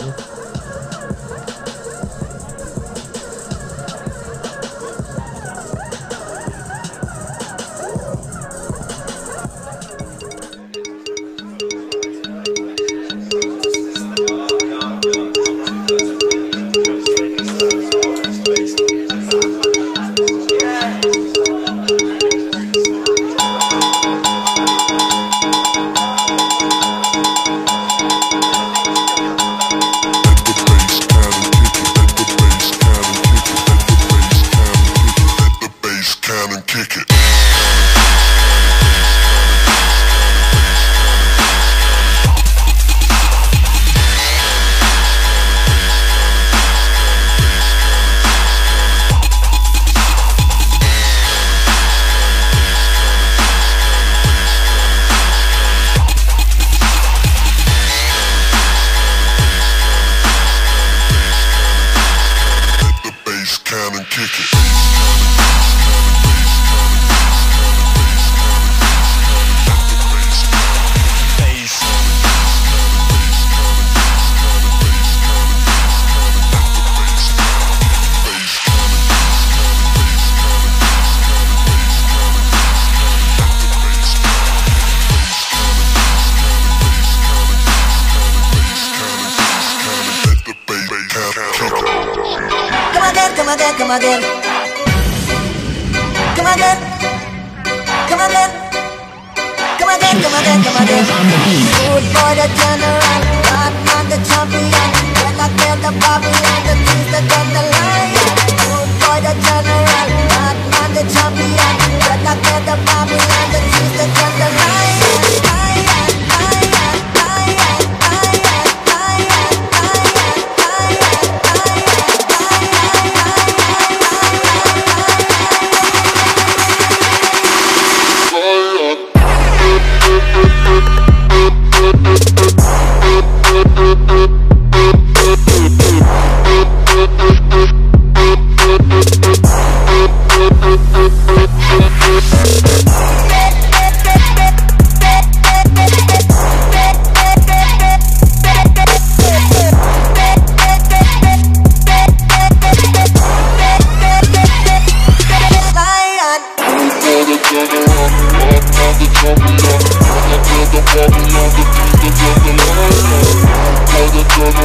嗯 kick it. Again, come again, come again. Come again. Come again. Come again, come again, come again. Good boy, the general. Batman, the champion. When I kill the Babylon,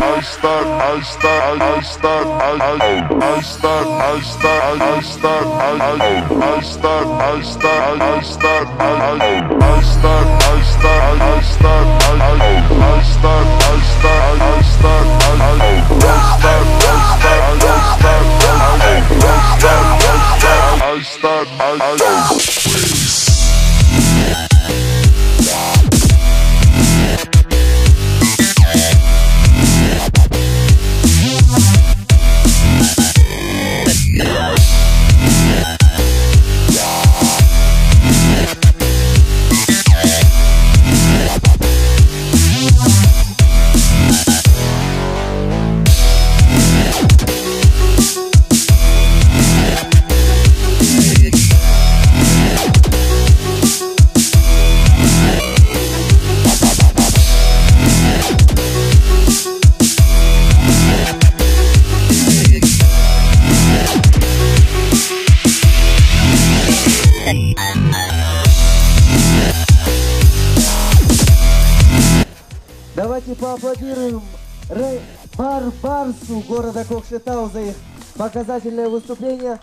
I start, I start, I start, I start, I start, I start, I start, I start, I start, I start, I start, I start, I start, I start, I start, I start, I start, I start. Давайте поаплодируем Рэй Бар Барсу города Кокшетау за их показательное выступление.